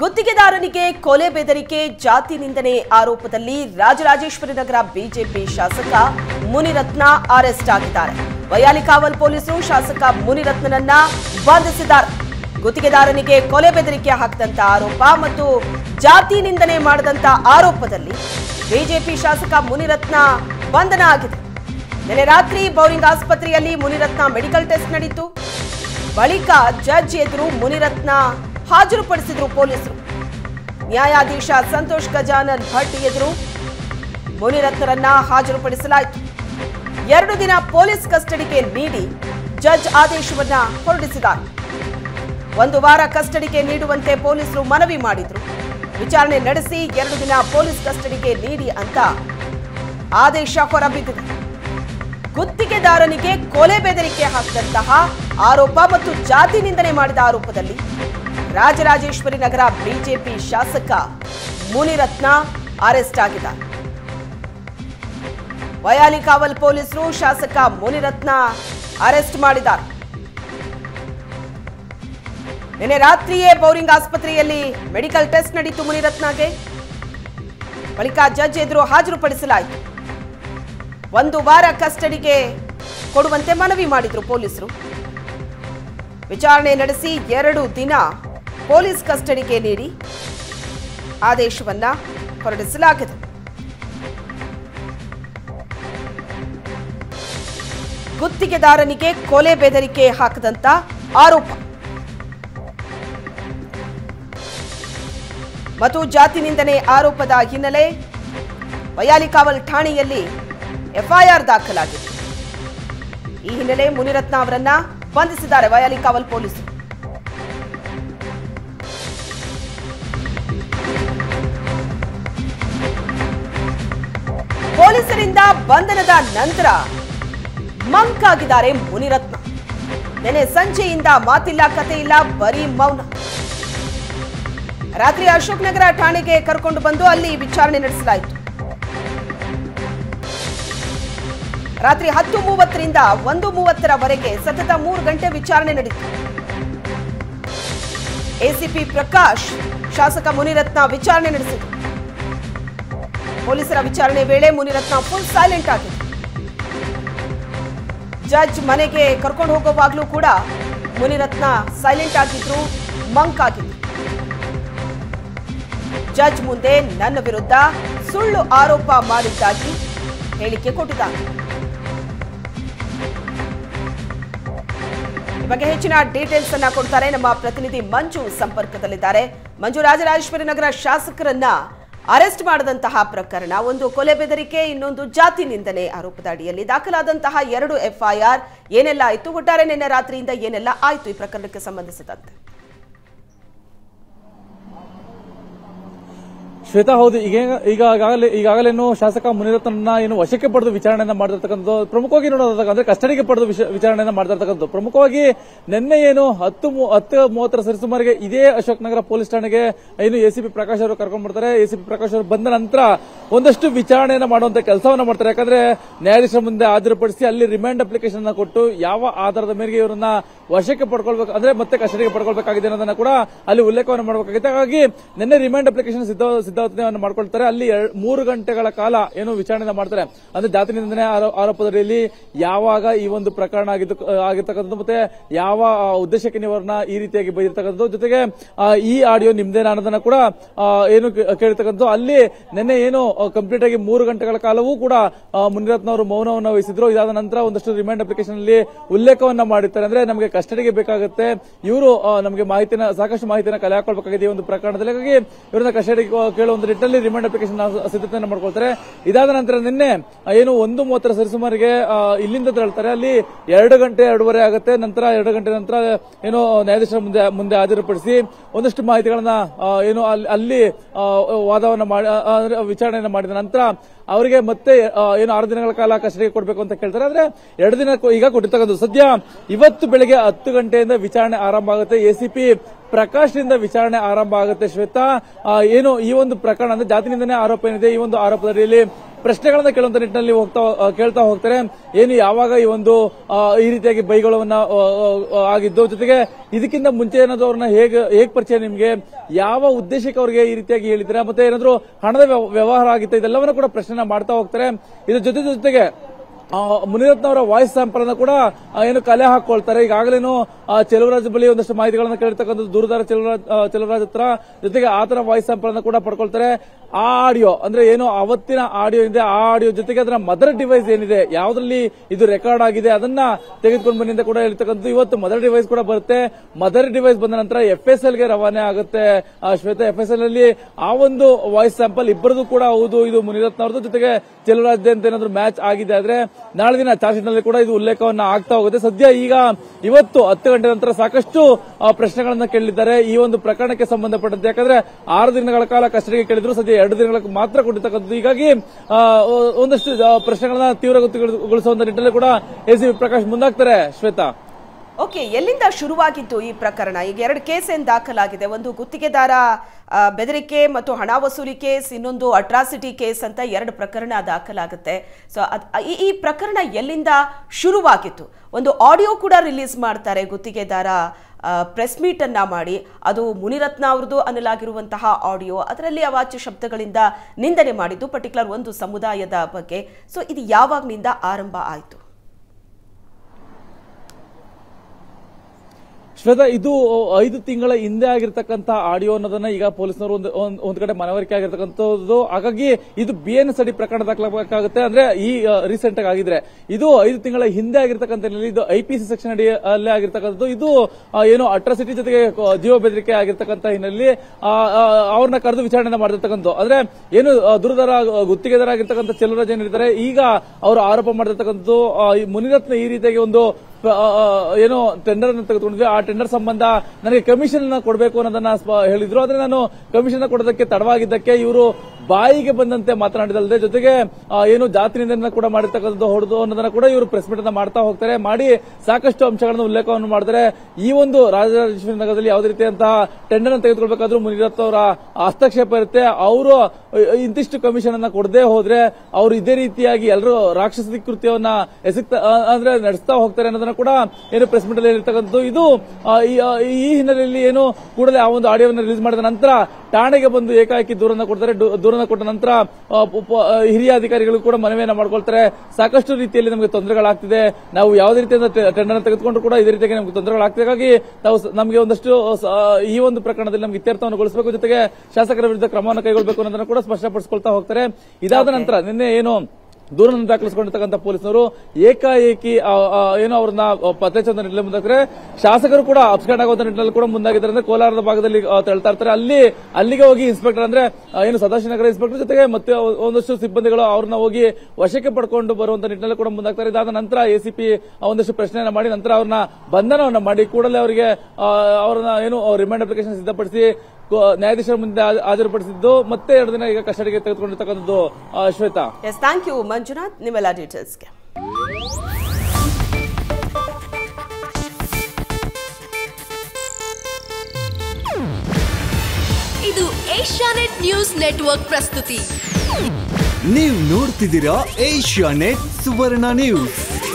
ಗುತ್ತಿಗೆದಾರನಿಗೆ ಕೊಲೆ ಬೆದರಿಕೆ, ಜಾತಿ ನಿಂದನೆ ಆರೋಪದಲ್ಲಿ ರಾಜರಾಜೇಶ್ವರಿ ನಗರ ಬಿಜೆಪಿ ಶಾಸಕ ಮುನಿರತ್ನ ಅರೆಸ್ಟ್ ಆಗಿದ್ದಾರೆ. ವಯಾಲಿಕಾವಲ್ ಪೊಲೀಸರು ಶಾಸಕ ಮುನಿರತ್ನನನ್ನ ಬಂಧಿಸಿದ್ದಾರೆ. ಗುತ್ತಿಗೆದಾರನಿಗೆ ಕೊಲೆ ಬೆದರಿಕೆ ಹಾಕಿದಂತ ಆರೋಪ ಮತ್ತು ಜಾತಿ ನಿಂದನೆ ಮಾಡಿದಂತ ಆರೋಪದಲ್ಲಿ ಬಿಜೆಪಿ ಶಾಸಕ ಮುನಿರತ್ನ ಬಂಧನ ಆಗಿದೆ. ನಿನ್ನೆ ರಾತ್ರಿ ಬೌರಿಂಗ್ ಆಸ್ಪತ್ರೆಯಲ್ಲಿ ಮುನಿರತ್ನ ಮೆಡಿಕಲ್ ಟೆಸ್ಟ್ ನಡೆಯಿತು ಬಳಿಕ ಜಡ್ಜ್ ಎದುರು ಮುನಿರತ್ನ ಹಾಜರುಪಡಿಸಿದ್ರು ಪೊಲೀಸರು. ನ್ಯಾಯಾಧೀಶ ಸಂತೋಷ್ ಗಜಾನನ್ ಭಟ್ ಎದುರು ಮುನಿರತ್ನರನ್ನ ಹಾಜರುಪಡಿಸಲಾಯಿತು. ಎರಡು ದಿನ ಪೊಲೀಸ್ ಕಸ್ಟಡಿಗೆ ನೀಡಿ ಜಡ್ಜ್ ಆದೇಶವನ್ನ ಹೊರಡಿಸಿದ್ದಾರೆ. ಒಂದು ವಾರ ಕಸ್ಟಡಿಗೆ ನೀಡುವಂತೆ ಪೊಲೀಸರು ಮನವಿ ಮಾಡಿದ್ರು. ವಿಚಾರಣೆ ನಡೆಸಿ ಎರಡು ದಿನ ಪೊಲೀಸ್ ಕಸ್ಟಡಿಗೆ ನೀಡಿ ಅಂತ ಆದೇಶ ಹೊರಬಿದ್ದಿದೆ. ಗುತ್ತಿಗೆದಾರನಿಗೆ ಕೊಲೆ ಬೆದರಿಕೆ ಹಾಕಿದಂತಹ ಆರೋಪ ಮತ್ತು ಜಾತಿ ನಿಂದನೆ ಮಾಡಿದ ಆರೋಪದಲ್ಲಿ ರಾಜರಾಜೇಶ್ವರಿ ನಗರ ಬಿಜೆಪಿ ಶಾಸಕ ಮುನಿರತ್ನ ಅರೆಸ್ಟ್ ಆಗಿದ್ದಾರೆ. ವಯಾಲಿಕಾವಲ್ ಪೊಲೀಸರು ಶಾಸಕ ಮುನಿರತ್ನ ಅರೆಸ್ಟ್ ಮಾಡಿದ್ದಾರೆ. ನಿನ್ನೆ ರಾತ್ರಿಯೇ ಬೌರಿಂಗ್ ಆಸ್ಪತ್ರೆಯಲ್ಲಿ ಮೆಡಿಕಲ್ ಟೆಸ್ಟ್ ನಡೀತು ಮುನಿರತ್ನಗೆ. ಬಳಿಕ ಜಡ್ಜ್ ಎದುರು ಹಾಜರುಪಡಿಸಲಾಯಿತು. ಒಂದು ವಾರ ಕಸ್ಟಡಿಗೆ ಕೊಡುವಂತೆ ಮನವಿ ಮಾಡಿದ್ರು ಪೊಲೀಸರು. ವಿಚಾರಣೆ ನಡೆಸಿ ಎರಡು ದಿನ ಪೊಲೀಸ್ ಕಸ್ಟಡಿಗೆ ನೀಡಿ ಆದೇಶವನ್ನ ಹೊರಡಿಸಲಾಗಿದೆ. ಗುತ್ತಿಗೆದಾರನಿಗೆ ಕೊಲೆ ಬೆದರಿಕೆ ಹಾಕದಂತ ಆರೋಪ. ಮತ್ತು ಜಾತಿ ನಿಂದನೆ ಆರೋಪದ ಹಿನ್ನೆಲೆ ವಯಾಲಿಕಾವಲ್ ಠಾಣೆಯಲ್ಲಿ ಎಫ್ಐಆರ್ ದಾಖಲಾಗಿದೆ ಈ ಹಿನ್ನೆಲೆ ಮುನಿರತ್ನ ಅವರನ್ನ ಬಂಧಿಸಿದ್ದಾರೆ ವಯಾಲಿಕಾವಲ್ ಪೊಲೀಸರು. ಪೊಲೀಸರಿಂದ ಬಂಧನದ ನಂತರ ಮಂಕಾಗಿದ್ದಾರೆ ಮುನಿರತ್ನ. ನೆನೆ ಸಂಜೆಯಿಂದ ಮಾತಿಲ್ಲ, ಕತೆ ಇಲ್ಲ, ಬರೀ ಮೌನ. ರಾತ್ರಿ ಅಶೋಕ್ ನಗರ ಠಾಣೆಗೆ ಕರ್ಕೊಂಡು ಬಂದು ಅಲ್ಲಿ ವಿಚಾರಣೆ ನಡೆಸಲಾಯಿತು. ರಾತ್ರಿ ಹತ್ತು ಮೂವತ್ತರಿಂದ ಒಂದು ಮೂವತ್ತರವರೆಗೆ ಸತತ ಮೂರು ಗಂಟೆ ವಿಚಾರಣೆ ನಡೆಯಿತು. ಎಸಿಪಿ ಪ್ರಕಾಶ್, ಶಾಸಕ ಮುನಿರತ್ನ ವಿಚಾರಣೆ ನಡೆಸಿದರು. ಪೊಲೀಸರ ವಿಚಾರಣೆ ವೇಳೆ ಮುನಿರತ್ನ ಫುಲ್ ಸೈಲೆಂಟ್ ಆಗಿದ್ರು ಜಡ್ಜ್ ಮನೆಗೆ ಕರ್ಕೊಂಡು ಹೋಗುವಾಗಲೂ ಕೂಡ ಮುನಿರತ್ನ ಸೈಲೆಂಟ್ ಆಗಿದ್ರು ಮಂಕ್ ಆಗಿದ್ರು. ಜಡ್ಜ್ ಮುಂದೆ ನನ್ನ ವಿರುದ್ಧ ಸುಳ್ಳು ಆರೋಪ ಮಾಡಿದ್ದಾಗಿ ಹೇಳಿಕೆ ಕೊಟ್ಟಿದ್ದಾರೆ. ಬಗ್ಗೆ ಹೆಚ್ಚಿನ ಡೀಟೇಲ್ಸ್ ಅನ್ನ ಕೊಡ್ತಾರೆ ನಮ್ಮ ಪ್ರತಿನಿಧಿ ಮಂಜು ಸಂಪರ್ಕದಲ್ಲಿದ್ದಾರೆ. ಮಂಜು ರಾಜರಾಜೇಶ್ವರಿ ನಗರ ಶಾಸಕರನ್ನ ಅರೆಸ್ಟ್ ಮಾಡಿದಂತಹ ಪ್ರಕರಣ, ಒಂದು ಕೊಲೆ ಬೆದರಿಕೆ, ಇನ್ನೊಂದು ಜಾತಿ ನಿಂದನೆ ಆರೋಪದ ಅಡಿಯಲ್ಲಿ ದಾಖಲಾದಂತಹ ಎರಡು ಎಫ್ಐಆರ್, ಏನೆಲ್ಲ ಆಯಿತು? ಒಟ್ಟಾರೆ ನಿನ್ನೆ ರಾತ್ರಿಯಿಂದ ಏನೆಲ್ಲ ಆಯಿತು ಈ ಪ್ರಕರಣಕ್ಕೆ ಸಂಬಂಧಿಸಿದಂತೆ? ಶ್ವೇತಾ ಹೌದು ಈಗ ಈಗ ಈಗಾಗಲೇ ಈಗಾಗಲೇನು ಶಾಸಕ ಮುನಿರತ್ನನ್ನ ಏನು ವಶಕ್ಕೆ ಪಡೆದು ವಿಚಾರಣೆಯನ್ನ ಮಾಡಿರ್ತಕ್ಕಂಥದ್ದು ಪ್ರಮುಖವಾಗಿ ನೋಡೋದಾಗ ಅಂದ್ರೆ ಕಸ್ಟಡಿಗೆ ಪಡೆದು ವಿಚಾರಣೆಯನ್ನು ಮಾಡ್ತಿರ್ತಕ್ಕಂಥದ್ದು. ಪ್ರಮುಖವಾಗಿ ನಿನ್ನೆ ಏನು ಹತ್ತು ಹತ್ತು ಮೂವತ್ತರ ಸರಿಸುಮಾರಿಗೆ ಇದೇ ಅಶೋಕ್ ನಗರ ಪೊಲೀಸ್ ಠಾಣೆಗೆ ಏನು ಎಸಿಪಿ ಪ್ರಕಾಶ್ ಅವರು ಕರ್ಕೊಂಡು ಬರ್ತಾರೆ. ಎಸಿಪಿ ಪ್ರಕಾಶ್ ಅವರು ಬಂದ ನಂತರ ಒಂದಷ್ಟು ವಿಚಾರಣೆಯನ್ನ ಮಾಡುವಂತ ಕೆಲಸವನ್ನ ಮಾಡ್ತಾರೆ. ಯಾಕಂದ್ರೆ ನ್ಯಾಯಾಧೀಶರ ಮುಂದೆ ಹಾಜರುಪಡಿಸಿ ಅಲ್ಲಿ ರಿಮ್ಯಾಂಡ್ ಅಪ್ಲಿಕೇಶನ್ ಅನ್ನ ಕೊಟ್ಟು ಯಾವ ಆಧಾರದ ಮೇರೆಗೆ ಇವರನ್ನ ವಶಕ್ಕೆ ಪಡ್ಕೊಳ್ಬೇಕು ಅಂದ್ರೆ ಮತ್ತೆ ಕಸ್ಟಡಿಗೆ ಪಡ್ಕೊಳ್ಬೇಕಾಗಿದೆ ಅನ್ನೋದನ್ನ ಕೂಡ ಅಲ್ಲಿ ಉಲ್ಲೇಖವನ್ನು ಮಾಡಬೇಕಾಗಿದೆ ಹಾಗಾಗಿ ನಿನ್ನೆ ರಿಮ್ಯಾಂಡ್ ಅಪ್ಲಿಕೇಶನ್ ಸಿದ್ಧ ಸಿದ್ಧತೆಯನ್ನು ಮಾಡ್ಕೊಳ್ತಾರೆ. ಅಲ್ಲಿ ಮೂರು ಗಂಟೆಗಳ ಕಾಲ ಏನು ವಿಚಾರಣೆ ಮಾಡ್ತಾರೆ. ಅಂದ್ರೆ ಜಾತಿ ನಿಂದನೆ ಆರೋ- ಆರೋಪದಲ್ಲಿ ಯಾವಾಗ ಈ ಒಂದು ಪ್ರಕರಣ ಆಗಿದ್ದು, ಆಗಿರ್ತಕ್ಕಂಥದ್ದು ಮತ್ತೆ ಯಾವ ಉದ್ದೇಶಕ್ಕೆ ನೀವರನ್ನ ಈ ರೀತಿಯಾಗಿ ಬೈದಿರ್ತಕ್ಕಂಥದ್ದು. ಜೊತೆಗೆ ಈ ಆಡಿಯೋ ನಿಮ್ದೇನ ಅನ್ನೋದನ್ನ ಕೂಡ ಏನು ಕೇಳಿರ್ತಕ್ಕಂಥದ್ದು. ಅಲ್ಲಿ ನಿನ್ನೆ ಏನು ಕಂಪ್ಲೀಟ್ ಆಗಿ ಮೂರು ಗಂಟೆಗಳ ಕಾಲವೂ ಕೂಡ ಮುನಿರತ್ನ ಅವರು ಮೌನವನ್ನು ವಹಿಸಿದ್ರು. ಇದಾದ ನಂತರ ಒಂದಷ್ಟು ರಿಮ್ಯಾಂಡ್ ಅಪ್ಲಿಕೇಶನ್ ಅಲ್ಲಿ ಉಲ್ಲೇಖವನ್ನ ಮಾಡಿರ್ತಾರೆ. ಅಂದ್ರೆ ನಮಗೆ ಕಸ್ಟಡಿಗೆ ಬೇಕಾಗುತ್ತೆ. ಇವರು ನಮಗೆ ಮಾಹಿತಿನ, ಸಾಕಷ್ಟು ಮಾಹಿತಿನ ಕಲೆ ಹಾಕೊಳ್ಬೇಕಾಗಿದೆ ಈ ಒಂದು ಪ್ರಕರಣದಲ್ಲಿ. ಹಾಗಾಗಿ ಇವರನ್ನ ಕಸ್ಟಡಿಗೆ ಕೇಳುವ ಒಂದು ನಿಟ್ಟಿನಲ್ಲಿ ರಿಮಾಂಡ್ ಅಪ್ಲಿಕೇಶನ್ ಸಿದ್ಧತೆಯನ್ನು ಮಾಡ್ಕೊಳ್ತಾರೆ. ಇದಾದ ನಂತರ ನಿನ್ನೆ ಏನು ಒಂದು ಮೂವತ್ತರ ಸರಿಸುಮಾರಿಗೆ ಇಲ್ಲಿಂದ ತೆರಳ್ತಾರೆ. ಅಲ್ಲಿ ಎರಡು ಗಂಟೆ ಎರಡೂವರೆ ಆಗುತ್ತೆ. ನಂತರ ಎರಡು ಗಂಟೆ ನಂತರ ಏನು ನ್ಯಾಯಾಧೀಶರ ಮುಂದೆ ಮುಂದೆ ಹಾಜರುಪಡಿಸಿ ಒಂದಷ್ಟು ಮಾಹಿತಿಗಳನ್ನ ಏನು ಅಲ್ಲಿ- ವಾದವನ್ನು ಮಾಡಿ ವಿಚಾರಣೆಯನ್ನ ಮಾಡಿದ ನಂತರ ಅವರಿಗೆ ಮತ್ತೆ ಏನು ಆರು ದಿನಗಳ ಕಾಲ ಕಸ್ಟಡಿಗೆ ಕೊಡಬೇಕು ಅಂತ ಕೇಳ್ತಾರೆ. ಆದ್ರೆ ಎರಡು ದಿನ ಈಗ ಕೊಟ್ಟಿರ್ತಕ್ಕಂಥದ್ದು. ಸದ್ಯ ಇವತ್ತು ಬೆಳಗ್ಗೆ ಹತ್ತು ಗಂಟೆಯಿಂದ ವಿಚಾರಣೆ ಆರಂಭ ಆಗುತ್ತೆ. ಎಸಿಪಿ ಪ್ರಕಾಶ್ನಿಂದ ವಿಚಾರಣೆ ಆರಂಭ ಆಗುತ್ತೆ ಶ್ವೇತಾ. ಏನು ಈ ಒಂದು ಪ್ರಕರಣ ಅಂದ್ರೆ ಜಾತಿ ನಿಂದನೆ ಆರೋಪ ಏನಿದೆ, ಈ ಒಂದು ಆರೋಪದಲ್ಲಿ ಪ್ರಶ್ನೆಗಳನ್ನ ಕೇಳುವಂತ ನಿಟ್ಟಿನಲ್ಲಿ ಹೋಗ್ತಾ ಕೇಳ್ತಾ ಹೋಗ್ತಾರೆ. ಏನು ಯಾವಾಗ ಈ ಒಂದು ಈ ರೀತಿಯಾಗಿ ಬೈಗಳನ್ನ ಆಗಿದ್ದು. ಜೊತೆಗೆ ಇದಕ್ಕಿಂತ ಮುಂಚೆ ಏನಾದ್ರು ಅವ್ರನ್ನ ಹೇಗೆ, ಹೇಗ್ ಪರಿಚಯ ನಿಮ್ಗೆ? ಯಾವ ಉದ್ದೇಶಕ್ಕೆ ಅವ್ರಿಗೆ ಈ ರೀತಿಯಾಗಿ ಹೇಳಿದ್ರೆ? ಮತ್ತೆ ಏನಾದ್ರು ಹಣದ ವ್ಯವ- ವ್ಯವಹಾರ ಆಗಿತ್ತು, ಇದೆಲ್ಲವನ್ನ ಕೂಡ ಪ್ರಶ್ನೆ ಮಾಡ್ತಾ ಹೋಗ್ತಾರೆ. ಇದ್ರ ಜೊತೆ, ಜೊತೆಗೆ ಮುನಿರತ್ನ ಅವರ ವಾಯ್ಸ್ ಸ್ಯಾಂಪಲ್ ಅನ್ನ ಕೂಡ ಏನು ಕಲೆ ಹಾಕೊಳ್ತಾರೆ. ಈಗಾಗಲೇನು ಚೆಲುವರಾಜ್ ಬಳಿ ಒಂದಷ್ಟು ಮಾಹಿತಿಗಳನ್ನು ಕೇಳಿರ್ತಕ್ಕಂಥದ್ದು ದೂರದಾರ ಚೆಲುವರಾಜ್ ಹತ್ರ. ಜೊತೆಗೆ ಆತನ ವಾಯ್ಸ್ ಸ್ಯಾಂಪಲ್ ಅನ್ನು ಕೂಡ ಪಡ್ಕೊಳ್ತಾರೆ. ಆ ಆಡಿಯೋ ಅಂದ್ರೆ ಏನು, ಅವತ್ತಿನ ಆಡಿಯೋ ಇದೆ ಆ ಆಡಿಯೋ ಜೊತೆಗೆ ಅದರ ಮದರ್ ಡಿವೈಸ್ ಏನಿದೆ, ಯಾವ್ದ್ರಲ್ಲಿ ಇದು ರೆಕಾರ್ಡ್ ಆಗಿದೆ ಅದನ್ನ ತೆಗೆದುಕೊಂಡು ಅಂತ ಕೂಡ ಹೇಳ್ತಕ್ಕಂಥದ್ದು. ಇವತ್ತು ಮದರ್ ಡಿವೈಸ್ ಕೂಡ ಬರುತ್ತೆ. ಮದರ್ ಡಿವೈಸ್ ಬಂದ ನಂತರ ಎಫ್ ಎಸ್ ಎಲ್ಗೆ ರವಾನೆ ಆಗುತ್ತೆ. ಶ್ವೇತಾ ಎಫ್ ಎಸ್ ಎಲ್ ಅಲ್ಲಿ ಆ ಒಂದು ವಾಯ್ಸ್ ಸ್ಯಾಂಪಲ್ ಇಬ್ಬರದು ಕೂಡ ಹೌದು, ಇದು ಮುನಿರತ್ನ ಅವ್ರದ್ದು ಜೊತೆಗೆ ಚೆಲುವರಾಜ್ ಅಂತ ಏನಾದ್ರು ಮ್ಯಾಚ್ ಆಗಿದೆ ಆದ್ರೆ ನಾಳೆ ದಿನ ಚಾರ್ಜ್ ಕೂಡ ಇದು ಉಲ್ಲೇಖವನ್ನ ಆಗ್ತಾ ಹೋಗುತ್ತೆ. ಸದ್ಯ ಈಗ ಇವತ್ತು ಹತ್ತು ಗಂಟೆ ನಂತರ ಸಾಕಷ್ಟು ಪ್ರಶ್ನೆಗಳನ್ನು ಕೇಳಿದ್ದಾರೆ. ಈ ಒಂದು ಪ್ರಕರಣಕ್ಕೆ ಸಂಬಂಧಪಟ್ಟಂತೆ. ಯಾಕಂದ್ರೆ ಆರು ದಿನಗಳ ಕಾಲ ಕಸ್ಟಡಿಗೆ ಕೇಳಿದ್ರು, ಸದ್ಯ ಎರಡು ದಿನಗಳ ಮಾತ್ರ ಕೊಟ್ಟಿರ್ತಕ್ಕಂಥದ್ದು. ಹೀಗಾಗಿ ಒಂದಷ್ಟು ಪ್ರಶ್ನೆಗಳನ್ನ ತೀವ್ರಗೊಳಿಸುವಂತ ನಿಟ್ಟಿನಲ್ಲಿ ಕೂಡ ಎಸಿಬಿ ಪ್ರಕಾಶ್ ಮುಂದಾಗ್ತಾರೆ, ಶ್ವೇತಾ. ಓಕೆ, ಎಲ್ಲಿಂದ ಶುರುವಾಗಿತ್ತು ಈ ಪ್ರಕರಣ? ಈಗ ಎರಡು ಕೇಸ್ ಏನು ದಾಖಲಾಗಿದೆ? ಒಂದು ಗುತ್ತಿಗೆದಾರ ಬೆದರಿಕೆ ಮತ್ತು ಹಣ ವಸೂಲಿ ಕೇಸ್, ಇನ್ನೊಂದು ಅಟ್ರಾಸಿಟಿ ಕೇಸ್ ಅಂತ ಎರಡು ಪ್ರಕರಣ ದಾಖಲಾಗುತ್ತೆ. ಸೊ ಈ ಪ್ರಕರಣ ಎಲ್ಲಿಂದ ಶುರುವಾಗಿತ್ತು? ಒಂದು ಆಡಿಯೋ ಕೂಡ ರಿಲೀಸ್ ಮಾಡ್ತಾರೆ ಗುತ್ತಿಗೆದಾರ ಪ್ರೆಸ್ ಮೀಟನ್ನು ಮಾಡಿ. ಅದು ಮುನಿರತ್ನ ಅವ್ರದ್ದು ಅನ್ನಲಾಗಿರುವಂತಹ ಆಡಿಯೋ. ಅದರಲ್ಲಿ ಅವಾಚ್ಯ ಶಬ್ದಗಳಿಂದ ನಿಂದನೆ ಮಾಡಿದ್ದು ಪರ್ಟಿಕ್ಯುಲರ್ ಒಂದು ಸಮುದಾಯದ ಬಗ್ಗೆ. ಸೊ ಇದು ಯಾವಾಗಿನಿಂದ ಆರಂಭ ಆಯಿತು? ಶ್ವೇತಾ, ಇದು ಐದು ತಿಂಗಳ ಹಿಂದೆ ಆಗಿರ್ತಕ್ಕಂಥ ಆಡಿಯೋ ಅನ್ನೋದನ್ನ ಈಗ ಪೊಲೀಸ್ನವರು ಒಂದು ಕಡೆ ಮನವರಿಕೆ ಆಗಿರ್ತಕ್ಕಂಥದ್ದು. ಹಾಗಾಗಿ ಇದು ಬಿ ಎನ್ ಎಸ್ ಅಡಿ ಪ್ರಕರಣ ದಾಖಲಾಗಬೇಕಾಗುತ್ತೆ. ಅಂದ್ರೆ ಈ ರೀಸೆಂಟ್ ಆಗಿ ಆಗಿದ್ರೆ ಇದು ಐದು ತಿಂಗಳ ಹಿಂದೆ ಆಗಿರ್ತಕ್ಕಂಥ ಇದು ಐ ಪಿ ಸಿ ಸೆಕ್ಷನ್ ಅಡಿ ಅಲ್ಲೇ ಆಗಿರ್ತಕ್ಕಂಥದ್ದು. ಇದು ಏನು ಅಟ್ರಾಸಿಟಿ ಜೊತೆಗೆ ಜೀವ ಬೆದರಿಕೆ ಆಗಿರ್ತಕ್ಕಂಥ ಹಿನ್ನೆಲೆಯಲ್ಲಿ ಅವ್ರನ್ನ ಕರೆದು ವಿಚಾರಣೆ ಮಾಡಿರ್ತಕ್ಕಂಥ ಅಂದ್ರೆ ಏನು ದುರದರ, ಗುತ್ತಿಗೆದಾರ ಆಗಿರ್ತಕ್ಕಂಥ ಚೆಲುವರಾಜ್ ಏನಿರ್ತಾರೆ ಈಗ ಅವರು ಆರೋಪ ಮಾಡಿರ್ತಕ್ಕಂಥದ್ದು ಮುನಿರತ್ನ ಈ ರೀತಿಯಾಗಿ ಒಂದು ಏನೋ ಟೆಂಡರ್ ಅನ್ನು ತೆಗೆದುಕೊಂಡಿದ್ವಿ ಆ ಟೆಂಡರ್ ಸಂಬಂಧ ನನಗೆ ಕಮಿಷನ್ ಕೊಡಬೇಕು ಅನ್ನೋದನ್ನ ಹೇಳಿದ್ರು. ಆದ್ರೆ ನಾನು ಕಮಿಷನ್ ಕೊಡೋದಕ್ಕೆ ತಡವಾಗಿದ್ದಕ್ಕೆ ಇವರು ಬಾಯಿಗೆ ಬಂದಂತೆ ಮಾತನಾಡಿದಲ್ಲದೆ ಜೊತೆಗೆ ಏನು ಜಾತಿ ಕೂಡ ಮಾಡಿರ್ತಕ್ಕಂಥದ್ದು ಹೊಡೆದು ಅನ್ನೋದನ್ನ ಕೂಡ ಇವರು ಪ್ರೆಸ್ ಮೀಟ್ ಅನ್ನ ಮಾಡ್ತಾ ಹೋಗ್ತಾರೆ. ಮಾಡಿ ಸಾಕಷ್ಟು ಅಂಶಗಳನ್ನು ಉಲ್ಲೇಖವನ್ನು ಮಾಡಿದರೆ ಈ ಒಂದು ರಾಜರಾಜೇಶ್ವರಿ ನಗರದಲ್ಲಿ ಯಾವುದೇ ರೀತಿಯಂತಹ ಟೆಂಡರ್ ಅನ್ನು ತೆಗೆದುಕೊಳ್ಬೇಕಾದ್ರೂ ಮುನಿರತ್ ಅವರ ಹಸ್ತಕ್ಷೇಪ ಇರುತ್ತೆ. ಅವರು ಇಂತಿಷ್ಟು ಕಮಿಷನ್ ಅನ್ನ ಕೊಡದೇ ಹೋದ್ರೆ ಅವರು ಇದೇ ರೀತಿಯಾಗಿ ಎಲ್ಲರೂ ರಾಕ್ಷಸ ಕೃತ್ಯವನ್ನ ಎಸಗ್ತಾ ಅಂದ್ರೆ ನಡೆಸ್ತಾ ಹೋಗ್ತಾರೆ ಅನ್ನೋದನ್ನ ಕೂಡ ಏನು ಪ್ರೆಸ್ ಮೀಟ್ ಅಲ್ಲಿ ಇದು ಈ- ಹಿನ್ನೆಲೆಯಲ್ಲಿ ಏನು ಕೂಡಲೇ ಆ ಒಂದು ಆಡಿಯೋವನ್ನು ರಿಲೀಸ್ ಮಾಡಿದ ನಂತರ ಠಾಣೆಗೆ ಬಂದು ಏಕಾಏಕಿ ದೂರನ್ನ ಕೊಡ್ತಾರೆ. ದೂರನ್ನ ಕೊಟ್ಟ ನಂತರ ಹಿರಿಯ ಅಧಿಕಾರಿಗಳು ಕೂಡ ಮನವಿಯನ್ನು ಮಾಡ್ಕೊಳ್ತಾರೆ. ಸಾಕಷ್ಟು ರೀತಿಯಲ್ಲಿ ನಮಗೆ ತೊಂದರೆಗಳಾಗ್ತಿದೆ. ನಾವು ಯಾವುದೇ ರೀತಿಯಿಂದ ಟೆಂಡರ್ ತೆಗೆದುಕೊಂಡು ಕೂಡ ಇದೇ ರೀತಿಯಾಗಿ ನಮಗೆ ತೊಂದರೆಗಳಾಗ್ತದೆ. ಹಾಗಾಗಿ ತಾವು ನಮಗೆ ಒಂದಷ್ಟು ಈ ಒಂದು ಪ್ರಕರಣದಲ್ಲಿ ನಮಗೆ ಇತ್ಯರ್ಥವನ್ನು ಗೊಳಿಸಬೇಕು. ಜೊತೆಗೆ ಶಾಸಕರ ವಿರುದ್ಧ ಕ್ರಮವನ್ನು ಕೈಗೊಳ್ಳಬೇಕು ಅನ್ನೋದನ್ನು ಕೂಡ ಸ್ಪಷ್ಟಪಡಿಸಿಕೊಳ್ತಾ ಹೋಗ್ತಾರೆ. ಇದಾದ ನಂತರ ನಿನ್ನೆ ಏನು ದೂರನ್ನು ದಾಖಲಿಸಿಕೊಂಡಿರ್ತಕ್ಕಂಥ ಪೊಲೀಸರು ಏಕಾಏಕಿ ಏನು ಅವ್ರನ್ನ ಪತ್ತೆ ಚಂದ ನಿಟ್ಟಿನಲ್ಲಿ ಮುಂದಾಗ್ತಾರೆ ಶಾಸಕರು ಕೂಡ ಅಪ್ಸ್ಕಾಂಡ್ ಆಗುವಂತ ನಿಟ್ಟಿನಲ್ಲಿ ಕೂಡ ಮುಂದಾಗಿದ್ದಾರೆ ಅಂದ್ರೆ ಕೋಲಾರದ ಭಾಗದಲ್ಲಿ ತೆಳ್ತಾ ಇರ್ತಾರೆ. ಅಲ್ಲಿ, ಅಲ್ಲಿಗೆ ಹೋಗಿ ಇನ್ಸ್ಪೆಕ್ಟರ್ ಅಂದ್ರೆ ಏನು ಸದಾಶಿವನಗರ ಇನ್ಸ್ಪೆಕ್ಟರ್ ಜೊತೆಗೆ ಮತ್ತೆ ಒಂದಷ್ಟು ಸಿಬ್ಬಂದಿಗಳು ಅವ್ರನ್ನ ಹೋಗಿ ವಶಕ್ಕೆ ಪಡ್ಕೊಂಡು ಬರುವಂತ ನಿಟ್ಟಿನಲ್ಲಿ ಕೂಡ ಮುಂದಾಗ್ತಾರೆ. ಇದಾದ ನಂತರ ಎಸಿಪಿ ಒಂದಷ್ಟು ಪ್ರಶ್ನೆಯನ್ನ ಮಾಡಿ ನಂತರ ಅವ್ರನ್ನ ಬಂಧನವನ್ನ ಮಾಡಿ ಕೂಡಲೇ ಅವರಿಗೆ ಅವ್ರನ್ನ ಏನು ರಿಮಾಂಡ್ ಅಪ್ಲಿಕೇಶನ್ ಸಿದ್ಧಪಡಿಸಿ ನ್ಯಾಯಾಧೀಶರ ಮುಂದೆ ಹಾಜ- ಹಾಜರುಪಡಿಸಿದ್ದು ಮತ್ತೆ ಎರಡು ದಿನ ಈಗ ಕಸ್ಟಡಿಗೆ ತೆಗೆದುಕೊಂಡಿರ್ತಕ್ಕಂಥದ್ದು Shweta. Yes thank you Manjunath. ನಿಮ್ಮೆಲ್ಲ ಡೀಟೇಲ್ಸ್ಗೆ ಇದು ಏಷ್ಯಾನೆಟ್ ನ್ಯೂಸ್ ನೆಟ್ವರ್ಕ್ ಪ್ರಸ್ತುತಿ. ನೀವು ನೋಡ್ತಿದ್ದೀರಾ ಏಷ್ಯಾ ನೆಟ್ ಸುವರ್ಣ ನ್ಯೂಸ್.